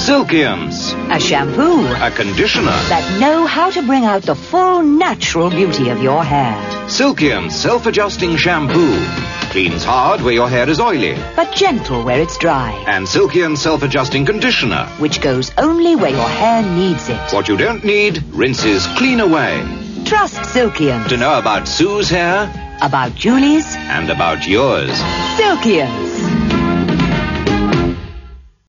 Silkience, A shampoo a conditioner. that know how to bring out the full natural beauty of your hair. Silkience self-adjusting shampoo. Cleans hard where your hair is oily. But gentle where it's dry. And Silkience self-adjusting conditioner. Which goes only where your hair needs it. What you don't need, rinses clean away. Trust Silkience To know about Sue's hair About Julie's and about yours. Silkience.